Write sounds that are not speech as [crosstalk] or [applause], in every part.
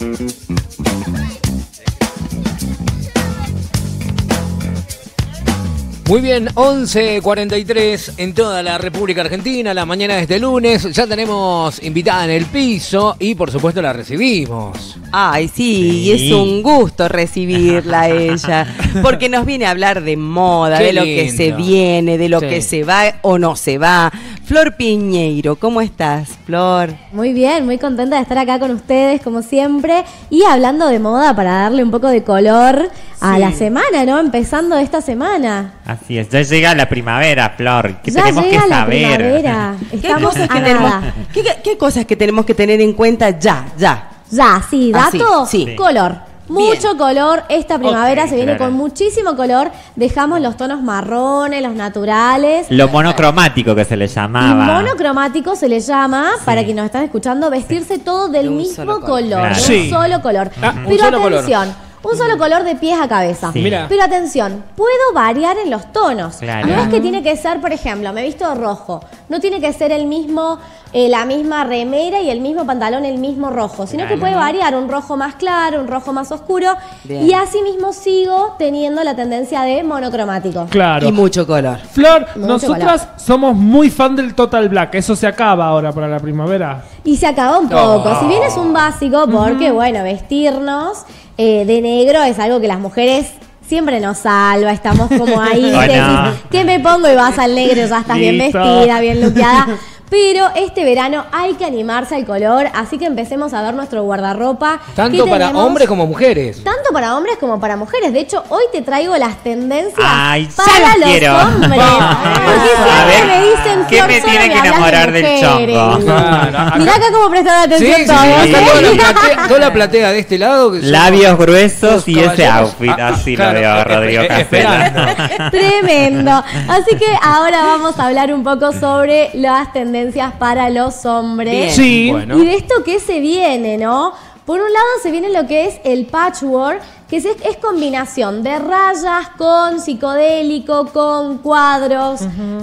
Mm-hmm. Muy bien, 11.43 en toda la República Argentina, la mañana de este lunes. Ya tenemos invitada en el piso y por supuesto la recibimos. Ay, sí, y es un gusto recibirla ella, [laughs] porque nos viene a hablar de moda, Qué de lo que se viene, de lo Sí. que se va o no se va. Flor Piñeiro, ¿cómo estás, Flor? Muy bien, muy contenta de estar acá con ustedes como siempre y hablando de moda para darle un poco de color a Sí. la semana, ¿no? Empezando esta semana. Así es, ya llega la primavera, Flor. ¿Qué ya tenemos llega que la saber? primavera. Estamos cosas a que tenemos, qué, qué cosas que tenemos que tener en cuenta ya, ya? Ya, sí, Ah, dato, sí. color. Mucho color, esta primavera Ok, se viene claro. con muchísimo color. Dejamos los tonos marrones, los naturales. Lo monocromático que se le Y llamaba. monocromático se le llama, para quienes nos están escuchando, vestirse todo del De un mismo solo color, color. de Claro. un Sí. solo color. Ah, un Pero solo color. atención, un solo color de pies a cabeza. Sí. Mira. Pero atención, puedo variar en los tonos. Claro. No es que tiene que ser, por ejemplo, me he visto rojo. No tiene que ser el mismo, eh, la misma remera y el mismo pantalón, el mismo rojo. Sino que puede variar un rojo más claro, un rojo más oscuro. Bien. Y así mismo sigo teniendo la tendencia de monocromático. Claro. Y mucho color. Flor, Mucho nosotras somos muy fan del Total Black. Eso se acaba ahora para la primavera. Y se acaba un poco. Si bien es un básico, porque bueno, vestirnos eh, de negro es algo que las mujeres siempre nos salva. Estamos como ahí. [laughs] Oh, ¿viste? no. Decís, ¿Qué me pongo? Y vas al negro, ya estás bien vestida, bien luqueada. [laughs] Pero este verano hay que animarse al color, así que empecemos a ver nuestro guardarropa. Tanto ¿Qué para tenemos? hombres como mujeres. Tanto para hombres como para mujeres. De hecho, hoy te traigo las tendencias Ay, para los quiero. hombres. [laughs] Porque A siempre ver, me dicen ¿qué me tiene que de enamorar del mujeres". chongo? Claro, Mirá acá cómo prestaron Sí, atención sí, sí, todos, acá ¿eh? toda la, platea, toda la platea de este lado. que Labios gruesos y ese caballeros. outfit. Ah, Así claro, lo veo eh, Rodrigo eh, esperando. [laughs] Tremendo. Así que ahora vamos a hablar un poco sobre las tendencias para los hombres. Bien. Sí. Bueno. Y de esto que se viene, ¿no? Por un lado se viene lo que es el patchwork, que es, es combinación de rayas con psicodélico, con cuadros,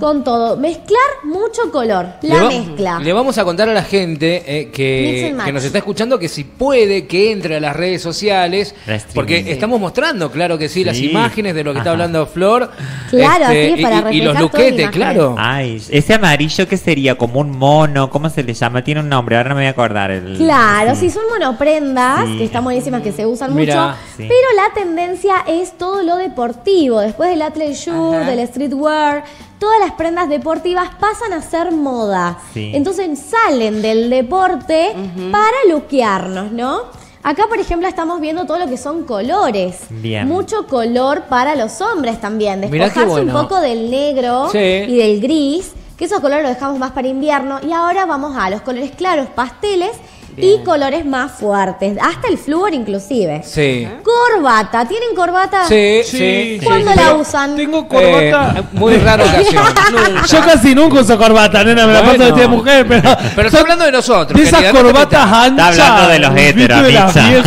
con todo. Mezclar mucho color, la Le mezcla. Le vamos a contar a la gente eh, que, que nos está escuchando que si puede que entre a las redes sociales, porque sí. estamos mostrando, claro que sí, las imágenes de lo que está hablando Flor. Claro, así es, y- para y, y los luquetes, claro. Ay, ese amarillo que sería como un mono, ¿cómo se le llama? Tiene un nombre, ahora no me voy a acordar. El... Claro, Sí. sí, son monoprendas, Sí. que están buenísimas, que se usan Mira. mucho, Sí. Pero la tendencia es todo lo deportivo. Después del athleisure, del streetwear, todas las prendas deportivas pasan a ser moda. Sí. Entonces salen del deporte para luquearnos, ¿no? Acá, por ejemplo, estamos viendo todo lo que son colores. Bien. Mucho color para los hombres también. Despojarse un bueno. poco del negro Sí. y del gris, que esos colores los dejamos más para invierno. Y ahora vamos a los colores claros, pasteles y colores más fuertes. Hasta el flúor inclusive. Sí. Corbata, ¿tienen corbata? Sí, sí. ¿Cuándo sí. la Pero, usan? Tengo eh, corbata. muy rara [laughs] ocasión. Yo casi nunca uso corbata, nena, me la Bueno. paso de mujer, pero. Pero está hablando de nosotros. De esas no corbatas anchas. Está hablando de los héteros, de las Eh,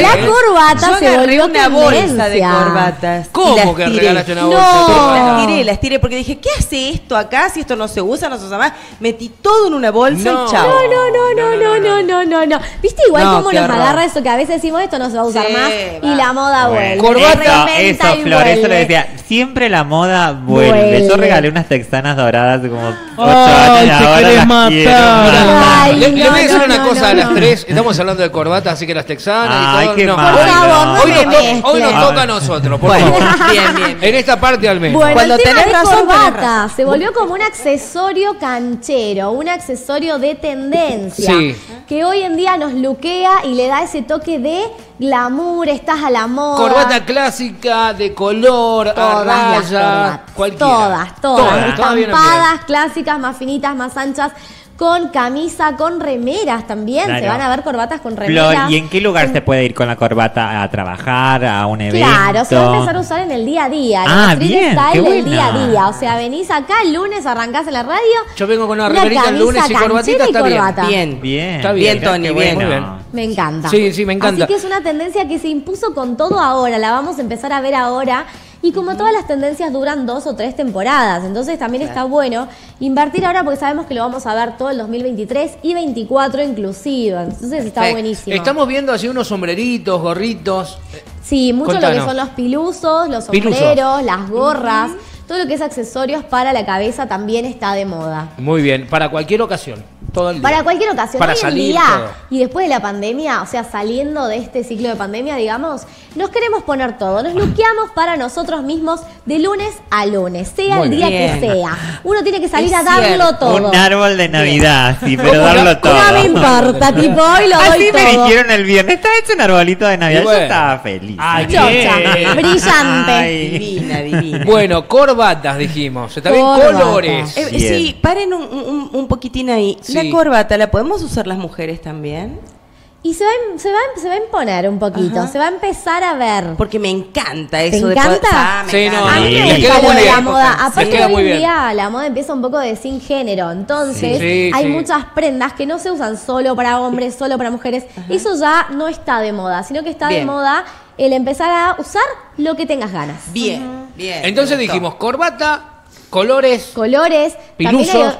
la eh. corbata se volvió una bolsa de corbatas. ¿Cómo las que tiré. regalaste una No. bolsa? de corbata? Las tiré, las tiré porque dije, ¿qué hace esto acá? Si esto no se usa, no se usa más. Metí todo en una bolsa No. y chao. No, no, no, no, no, no, no, no, no. ¿Viste igual No, cómo qué nos horror. agarra eso que a veces decimos esto no se va a usar Sí, más va. y la moda vuelve? Corbata, Eso, y Flor, eso vuelve. le decía. Siempre la moda vuelve. Vuelve. Yo regalé unas texanas doradas hace como 8 Ay, años te ahora las matar. quiero. Ay, Le, le no, voy a decir no, una no, cosa no, a las no. tres. Estamos hablando de corbata, así que las texanas Ay, y todo. qué no. Por favor, hoy, nos to- hoy nos toca a nosotros, por Bueno, favor. [laughs] bien, bien. En esta parte al menos. Bueno, Cuando el tema tenés razón, tenés corbata se volvió como un accesorio canchero, un accesorio de tendencia, Sí. que hoy en día nos luquea y le da ese toque de glamour, estás a la moda. Corbata clásica, de color, a Todas las cualquiera. Todas, todas. todas bien, bien. Estampadas, clásicas, más finitas, más anchas. con camisa, con remeras también. Se van a ver corbatas con Flor, remeras. ¿y en qué lugar se puede ir con la corbata a trabajar, a un evento? Claro, se va a empezar a usar en el día a día. Ah, la street bien, del día a día. O sea, venís acá el lunes, arrancás en la radio. Yo vengo con una remerita el camisa lunes y corbatita, y está bien. corbata. Bien. Bien. Está bien, Tony, bien. bueno. Muy bien. Me encanta. Sí, sí, me encanta. Así que es una tendencia que se impuso con todo ahora, la vamos a empezar a ver ahora. Y como todas las tendencias duran dos o tres temporadas, entonces también está bueno invertir ahora porque sabemos que lo vamos a ver todo el 2023 y 24 inclusive. Entonces está buenísimo. Estamos viendo así unos sombreritos, gorritos. Sí, mucho lo que Contanos. son los pilusos, los sombreros, las gorras, todo lo que es accesorios para la cabeza también está de moda. Muy bien, para cualquier ocasión. Todo el día. Para cualquier ocasión, Para hoy en salir, día todo. y después de la pandemia, o sea, saliendo de este ciclo de pandemia, digamos, nos queremos poner todo, nos luqueamos para nosotros mismos de lunes a lunes, sea Muy el día bien. que sea. Uno tiene que salir Es a darlo cierto. todo. Un árbol de Navidad, sí, pero ¿Cómo darlo todo. No me importa, [laughs] tipo, hoy lo doy Así me todo. dijeron el viernes. Está hecho un arbolito de Navidad. Bueno. Yo estaba feliz. Ay, Chocha, brillante. Ay. Divina, divina. Bueno, corbatas dijimos. Está bien, Corbatas. colores. Eh, sí, paren un, un- un poquitín ahí. Sí. La corbata, ¿la podemos usar las mujeres también? Y se va, a- se, va, a- se va a imponer un poquito, Ajá. se va a empezar a ver. Porque me encanta ¿Te eso de encanta? poder- Ah, me Sí, no, encanta. A mí Sí. me Les gusta queda lo muy de la moda. Aparte hoy en día la moda empieza un poco de sin género. Entonces Sí. Sí, hay sí. muchas prendas que no se usan solo para hombres, solo para mujeres. Eso ya no está de moda, sino que está de moda el empezar a usar lo que tengas ganas. Bien, bien. Entonces dijimos corbata, colores. Colores, Pilusos.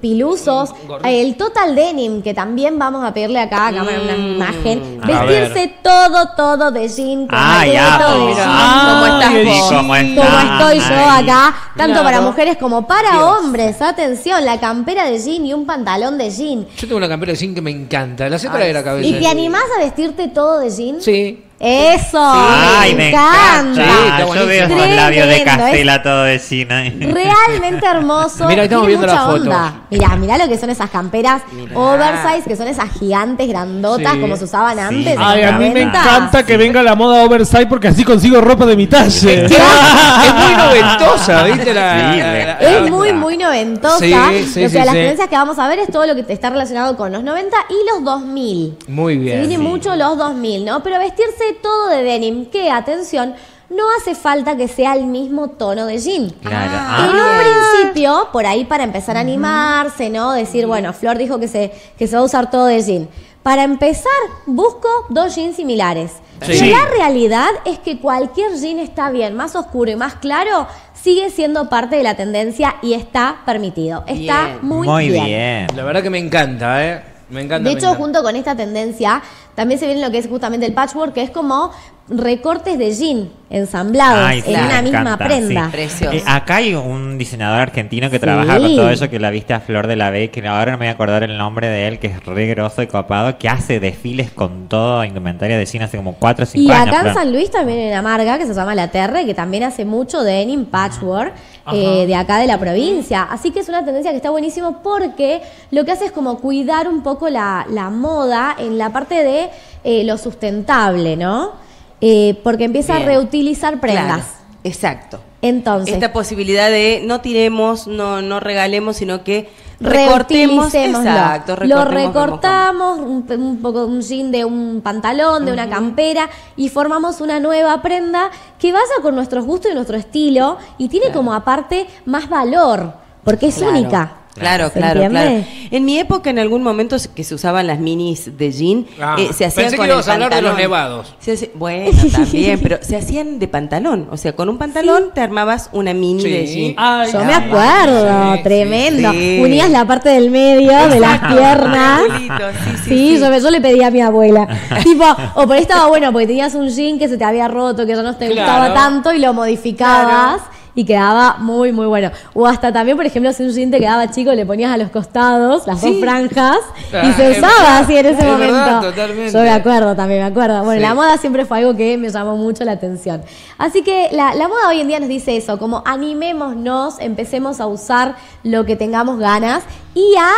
Pilusos, Mm, el total denim, que también vamos a pedirle acá a cámara una imagen. A Vestirse todo, todo de jean, Ah, ya, todo de jean. Ah, ¿Cómo estás como estoy yo acá, tanto Claro. para mujeres como para Dios. hombres. Atención, la campera de jean y un pantalón de jean. Yo tengo una campera de jean que me encanta. La sé traer a cabeza. ¿Y te animás a vestirte todo de jean? Sí. Eso, Ay, me encanta. Sí, Yo veo esos labios de castela todo de China. Realmente hermoso. [laughs] Mira, ahí estamos viendo la mucha foto. onda. Mirá, mirá lo que son esas camperas oversize, que son esas gigantes, grandotas, Sí. como se usaban Sí. antes. Ay, a mí me 90. encanta que venga la moda oversize porque así consigo ropa de mi talle. es [laughs] muy noventosa, ¿viste? La, Sí, la- me la- Es muy, muy noventosa. Sí, sí, o sea, sí, las sí. tendencias que vamos a ver es todo lo que está relacionado con los 90 y los 2000. Muy Se bien. viene sí. mucho los 2000, ¿no? Pero vestirse todo de denim, que atención, no hace falta que sea el mismo tono de jean. Claro. en Ah. un principio, por ahí para empezar a animarse, ¿no? Decir, bueno, Flor dijo que se, que se va a usar todo de jean. Para empezar, busco dos jeans similares. Sí. La realidad es que cualquier jean está bien, más oscuro y más claro, sigue siendo parte de la tendencia y está permitido. Está Bien. muy, Muy bien. bien. La verdad que me encanta, ¿eh? Me encanta. De hecho, encanta. junto con esta tendencia, también se viene lo que es justamente el patchwork, que es como recortes de jean ensamblados Ay, en una misma encanta, prenda. sí. Precioso. Eh, acá hay un diseñador argentino que Sí. trabaja con todo eso, que la viste a Flor de la B, que ahora no me voy a acordar el nombre de él, que es re grosso y copado, que hace desfiles con todo indumentaria de cine hace como 4 o 5 Y años. acá en. San Luis también hay una marca que se llama La Terre, que también hace mucho denim patchwork eh, de acá de la provincia. Así que es una tendencia que está buenísimo porque lo que hace es como cuidar un poco la, la moda en la parte de eh, lo sustentable, ¿no? Eh, porque empieza Bien. a reutilizar prendas. Claro, exacto. Entonces, Esta posibilidad de no tiremos, no, no regalemos, sino que recortemos. Exacto, lo recortamos, un, un poco un jean de un pantalón, de una campera, y formamos una nueva prenda que vaya con nuestros gustos y nuestro estilo, y tiene como aparte más valor, porque es Claro. única. Claro, ¿Se claro, claro. En mi época, en algún momento que se usaban las minis de jean, Ah, eh, se hacían pensé que con ibas el a hablar de los nevados. Se hace- bueno, [laughs] también, pero se hacían de pantalón. O sea, con un pantalón te armabas una mini Sí. de jean. Ay, Yo ay, me acuerdo, sí, tremendo. sí. Unías la parte del medio de las piernas. Sí, sí, Sí, sí. Yo, le pedí a mi abuela. [laughs] tipo, o por ahí estaba bueno porque tenías un jean que se te había roto, que ya no te Claro. gustaba tanto y lo modificabas. Y quedaba muy, muy bueno. O hasta también, por ejemplo, si un jean te quedaba chico, le ponías a los costados las dos franjas y Ah, se usaba verdad, así en ese es momento. verdad, totalmente. Yo me acuerdo también, me acuerdo. Bueno, Sí. la moda siempre fue algo que me llamó mucho la atención. Así que la, la moda hoy en día nos dice eso, como animémonos, empecemos a usar lo que tengamos ganas y a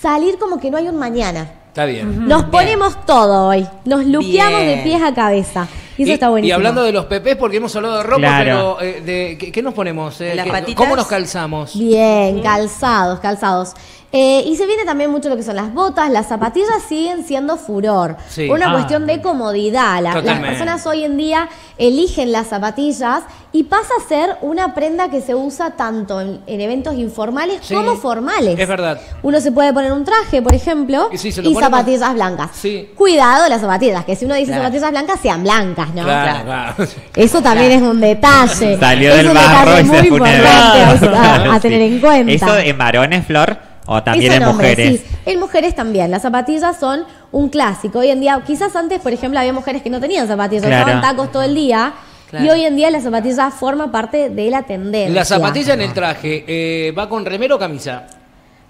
salir como que no hay un mañana. Está bien. Nos ponemos todo hoy, nos luqueamos de pies a cabeza. Y eso y, está buenísimo. y hablando de los pepés, porque hemos hablado de ropa, Claro. pero eh, de, ¿qué, qué nos ponemos? eh? ¿Las ¿Qué- patitas? ¿Cómo nos calzamos? Bien, calzados, calzados. Eh, y se viene también mucho lo que son las botas, las zapatillas siguen siendo furor. Sí. Por una Ah. cuestión de comodidad. La- las personas hoy en día eligen las zapatillas y pasa a ser una prenda que se usa tanto en, en eventos informales Sí. como formales. Es verdad. Uno se puede poner un traje, por ejemplo, Y sí, zapatillas blancas. Sí. Cuidado las zapatillas, que si uno dice Claro. zapatillas blancas, sean blancas, ¿no? Claro, claro. [laughs] Eso también es un detalle. Salió es del un barro detalle y muy importante a, [laughs] a tener en cuenta. ¿Eso en varones, Flor? ¿O también Eso en mujeres? sí. En mujeres también. Las zapatillas son un clásico. Hoy en día, quizás antes, por ejemplo, había mujeres que no tenían zapatillas, Claro. usaban tacos todo el día. Claro. Y hoy en día la zapatilla forma parte de la tendencia. La zapatilla en el traje, eh, ¿va con remero o camisa?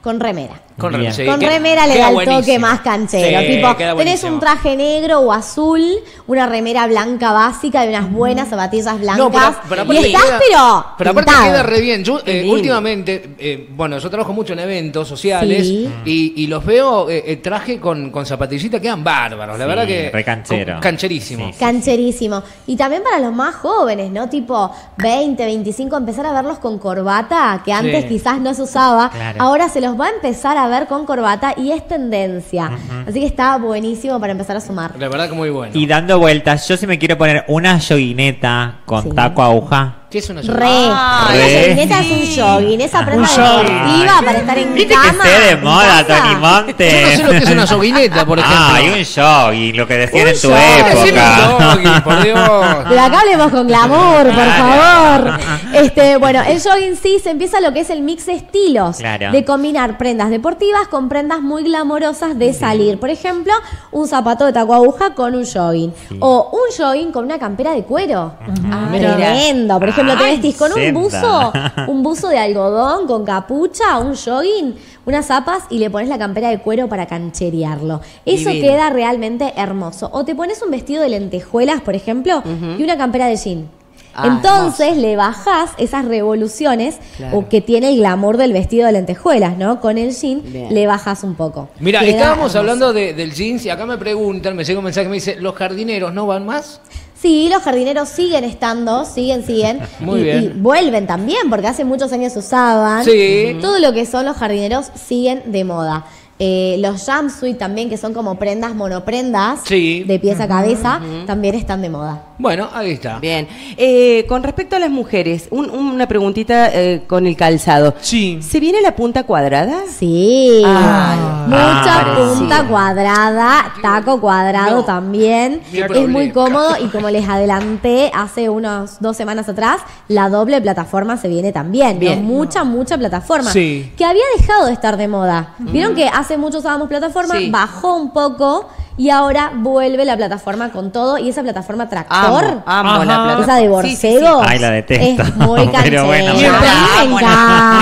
Con remera. Con remera. sí, Con que- remera le queda da el toque más canchero. Sí, tipo, tenés un traje negro o azul, una remera blanca básica y unas buenas zapatillas blancas. No, pero, pero y aparte estás, queda- pero. pero aparte pintado. queda re bien. Yo, eh, últimamente, eh, bueno, yo trabajo mucho en eventos sociales Sí. y, y los veo eh, eh, traje con, con zapatillita, quedan bárbaros. La Sí, verdad que. re canchero. con- Cancherísimo. Sí. Cancherísimo. Y también para los más jóvenes, ¿no? Tipo 20, 25, empezar a verlos con corbata, que antes Sí. quizás no se usaba. Claro. Ahora se los va a empezar a ver con corbata y es tendencia. Así que está buenísimo para empezar a sumar. La verdad que muy bueno. Y dando vueltas, yo sí me quiero poner una joguineta con Sí. taco aguja. ¿Qué es una Re. Ah, Una re. joguineta es un jogging, esa prenda jogging. deportiva para estar en Viste cama. que esté de moda. Tony Monte. Yo no sé lo que es una soguineta, por ejemplo. Ah, y un jogging, lo que decían en tu jogging. Decime un época. jogging, por Dios. Pero acá hablemos con glamour, por favor. Este, bueno, el jogging sí se empieza lo que es el mix de estilos. Claro. De combinar prendas deportivas con prendas muy glamorosas de salir. Por ejemplo, un zapato de taco aguja con un jogging. O un jogging con una campera de cuero. Ah. Tremendo. Por ejemplo, te Ay, vestís con un buzo, [laughs] un buzo de algodón con capucha, un jogging, unas zapas y le pones la campera de cuero para cancherearlo. Eso Divino. queda realmente hermoso. O te pones un vestido de lentejuelas, por ejemplo, y una campera de jean. Ah, Entonces le bajas esas revoluciones Claro. o que tiene el glamour del vestido de lentejuelas, ¿no? Con el jean Bien. le bajas un poco. Mira, Queda estábamos hermoso. hablando de- del jeans y acá me preguntan, me llega un mensaje que me dice, ¿los jardineros no van más? Sí, los jardineros siguen estando, siguen, siguen. [laughs] Muy y, bien. y vuelven también, porque hace muchos años se usaban. Sí. Todo lo que son los jardineros siguen de moda. Eh, los jumpsuit también, que son como prendas monoprendas Sí. de pies a cabeza, también están de moda. Bueno, ahí está. Bien. Eh, con respecto a las mujeres, un- una preguntita eh, con el calzado. Sí. ¿Se viene la punta cuadrada? Sí, Ah, mucha ah, punta sí. cuadrada, taco cuadrado No, también. qué Es problema. muy cómodo y como les adelanté hace unos dos semanas atrás, la doble plataforma se viene también. ¿no? Bien. Mucha, mucha plataforma. Sí. Que había dejado de estar de moda. Vieron que hace mucho usábamos plataforma, Sí. bajó un poco y ahora vuelve la plataforma con todo y esa plataforma tractor. Amo, amo Ajá. la plataforma. Esa de Sí, borcego Ay, la detesto. es muy [laughs] canchera. bueno, bueno.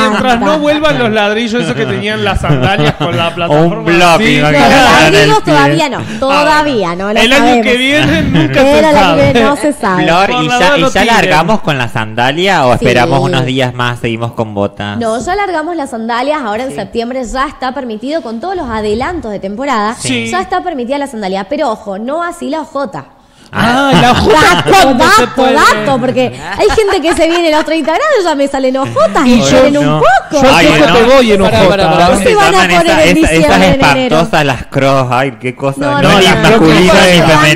Mientras no vuelvan los ladrillos esos que tenían las sandalias con la plataforma. bloque. No, los ladrillos todavía no, todavía no. lo El año que viene nunca Pero se el año que sabe. viene no se sabe. Flor, ¿y ya, y largamos con la sandalia o Sí. esperamos unos días más, seguimos con botas? No, ya largamos las sandalias, ahora en septiembre ya está permitido, con todos los adelantos de temporada, Sí. ya está permitida la sandalia, pero ojo, no así la ojota. Ah, la jota. Dato, ¿Cuándo se dato, porque hay gente que se viene a los 30 grados, ya me salen ojotas, y quieren no. un poco. Yo Ay, no. te voy en Pará, ojota. pará, pará. No se van a poner esa- en diciembre, enero. las cross, ay, qué cosa. No, No, no, las no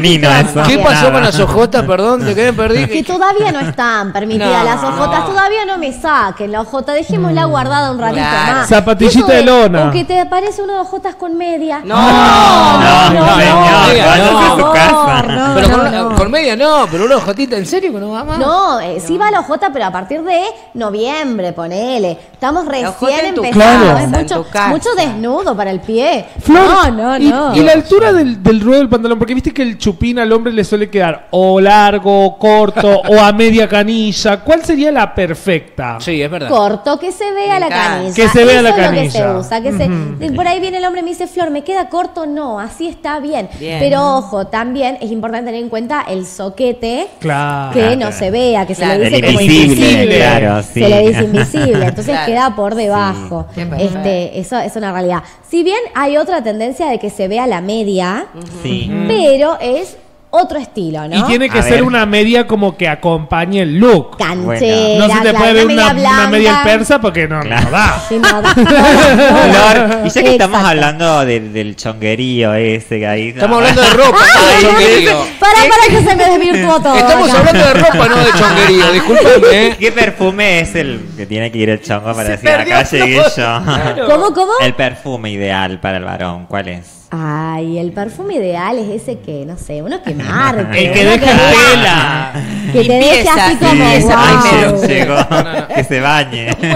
ni eso. ¿Qué pasó con las ojotas? Perdón, te quedé perdido. Que todavía no están permitidas No. las ojotas, todavía no me saquen la ojota, dejémosla guardada un ratito más. Zapatillita de lona. O que te aparece uno de ojotas con media. No. no, No, no, no, váyase no, a su no, casa. no, Pero con, no, no. Con media no, pero una ojotita, ¿en serio que no va más? No, eh, sí va la ojota, pero a partir de noviembre, ponele. Estamos recién empezando. casa, es mucho, desnudo para el pie. Flor, no, no, y, no. y la altura del, del ruedo del pantalón, porque viste que el chupín al hombre le suele quedar o largo, corto, o a media canilla. ¿Cuál sería la perfecta? Sí, es verdad. corto, que se vea la canilla. Que se vea Eso la es lo que canilla. se usa. Que se, de- por ahí viene el hombre y me dice, Flor, ¿me queda corto? No, así está bien. Bien. Pero ojo, también es importante tener en cuenta el soquete. Claro. Que no se vea, que Claro. se le dice como invisible, invisible. claro, sí. Se le dice invisible, entonces Claro. queda por debajo. Sí, este, eso es una realidad. Si bien hay otra tendencia de que se vea la media, Sí. pero es otro estilo, ¿no? Y tiene que A ser ver. una media como que acompañe el look. Canchera, No se te claro, puede ver media una, una media blanca. persa porque no, Claro. no da. Sí, no, da- [laughs] y ya que estamos Exacto. hablando del, del chonguerío ese que ahí. Estamos hablando de ropa, [laughs] no de chonguerío. Para, para que se me desvirtuó todo. Estamos acá. hablando de ropa, no de chonguerío. Disculpenme, ¿eh? ¿Qué perfume es el que tiene que ir el chongo para Se decir acá llegué yo? ¿Cómo, cómo? El perfume ideal para el varón, ¿cuál es? Ay, el perfume ideal es ese que, no sé, uno que marque. [laughs] El que deja tela. Que te deje así como, wow. Que se bañe. [laughs]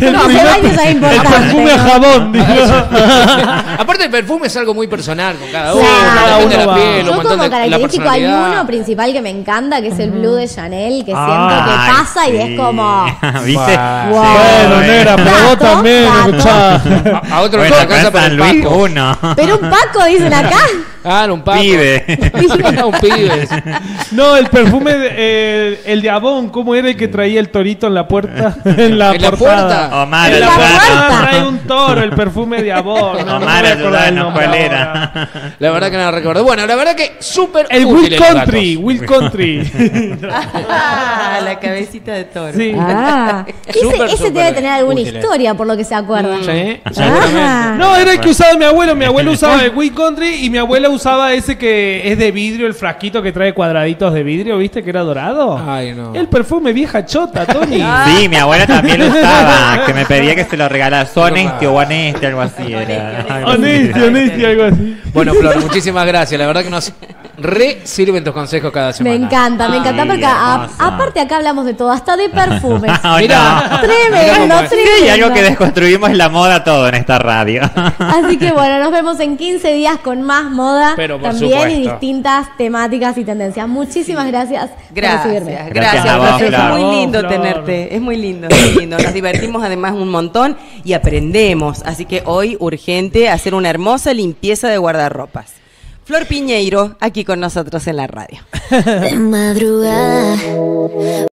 No, se bañe ya es El importante. perfume a jabón, [laughs] digo. Aparte el perfume es algo muy personal con cada uno, Claro. de Uno la va. piel, un Yo montón como de la característico hay personalidad. uno principal que me encanta, que es el blue de Chanel, que siento que Ay, pasa y sí. es como... ¿Viste? Wow. Bueno, negra, pero vos también, escuchá. A, a otro Bueno, le acá alcanza para San Luis Paco. uno. Pero un Paco, dicen acá. Ah, era un Paco. Pibe. [laughs] un pibe. No, el perfume, de- eh, el de Avon, ¿cómo era el que traía el torito en la puerta? [laughs] En la ¿En la portada. puerta? Omar En la ayudanos. puerta. Ah, trae un toro, el perfume de Avon. No, no me Omar voy a acordar el ayudanos, nombre ¿cuál ahora. era? La verdad que no la recuerdo. Bueno, la verdad que súper El útil Will los Country. Will Country. [laughs] Ah, la cabecita de toro. Sí. Ah, ese, Súper, ese súper debe tener alguna útiles. historia, por lo que se acuerdan. Sí, Ah. No, era el que usaba mi abuelo. Mi abuelo usaba el Will Country y mi abuela usaba ese que es de vidrio, el frasquito que trae cuadraditos de vidrio, ¿viste? Que era dorado. Ay, no. El perfume vieja chota, Tony. [laughs] Sí, mi abuela también lo usaba. Que me pedía que se lo regalara. Soneste o Aneste, algo así era. Honesti, honesti, algo así. Bueno, Flor, muchísimas gracias. La verdad que nos re sirven tus consejos cada Me semana. encanta, me encanta porque a- aparte acá hablamos de todo, hasta de [laughs] perfumes. [laughs] No. tremendo, tremendo. Sí, algo que desconstruimos es la moda todo en esta radio. [laughs] Así que bueno, nos vemos en 15 días con más moda Pero por también y supuesto. distintas temáticas y tendencias. Muchísimas gracias por Gracias, recibirme. gracias, Gracias a vos, Flor. Es muy lindo Flor. tenerte, es muy lindo, muy lindo. Nos divertimos además un montón y aprendemos. Así que hoy urgente hacer una hermosa limpieza de guardarropas. Flor Piñeiro, aquí con nosotros en la radio.